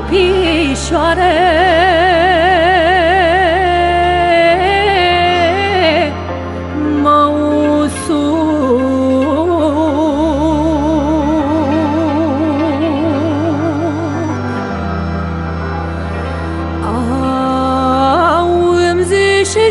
picioare mă usur. Au îmi zice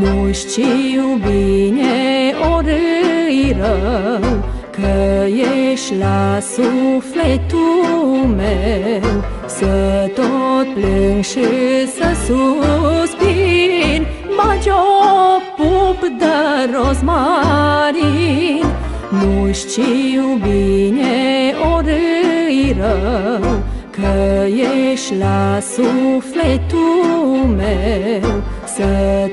nu știu bine ori rău Că ești la sufletul meu. Să tot plâng și să suspin Bagi o pup de rozmarin. Nu știu bine ori rău Că ești la sufletul meu. Să tot plâng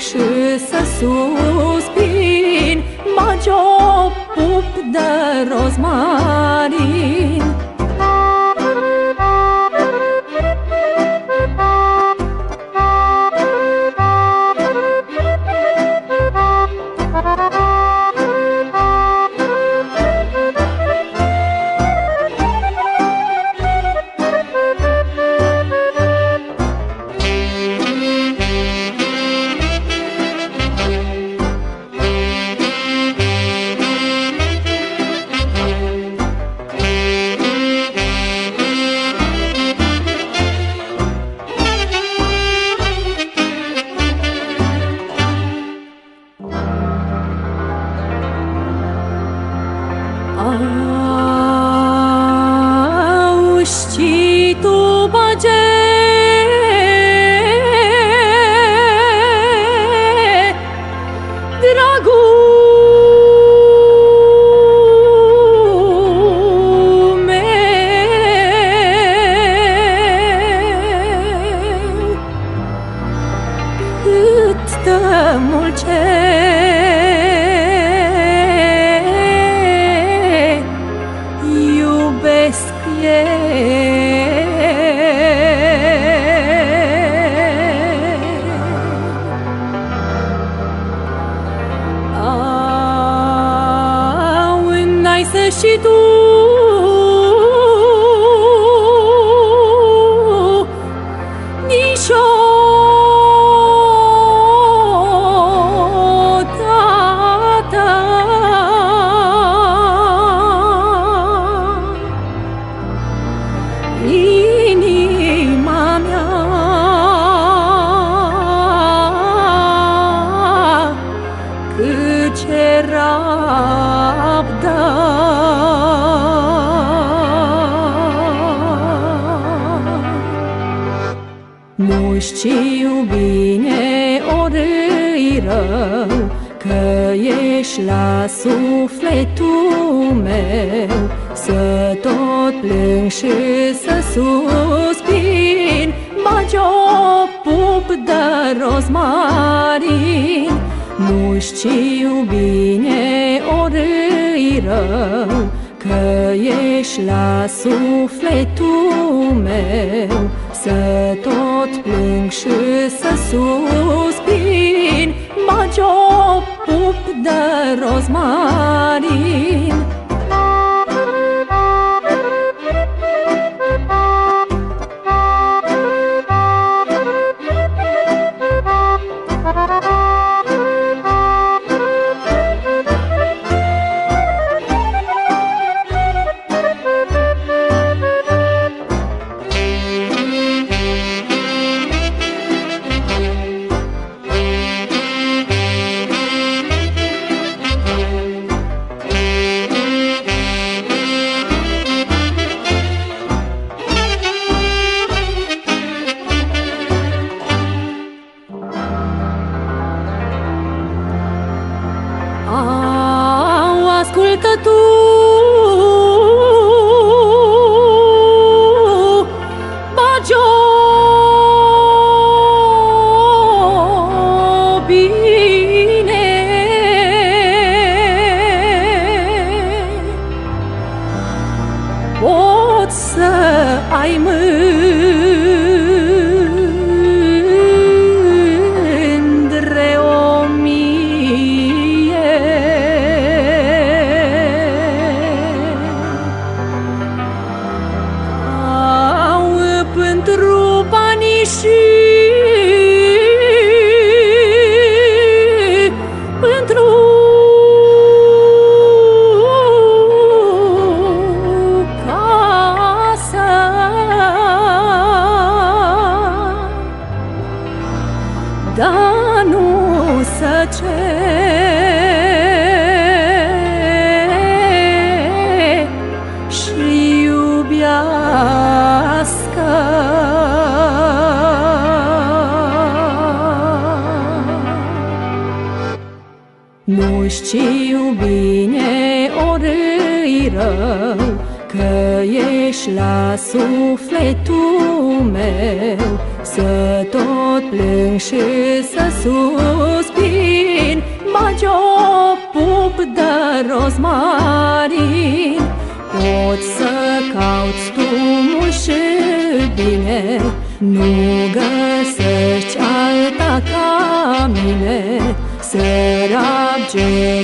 și să suspin n-ai să și tu știu bine ori rău Că ești la sufletul meu. Să tot plâng și să suspin Bagi o pup de rozmarin. Nu știu bine ori rău Că ești la sufletul meu Să tot plâng și să suspin. Bagi o pup de rozmarin poți să ai Nu știu bine ori rău Că ești la sufletul meu. Să tot plâng și să suspin Bagi o pup de rozmarin. Poți să cauți tu mult și bine Nu găsești day.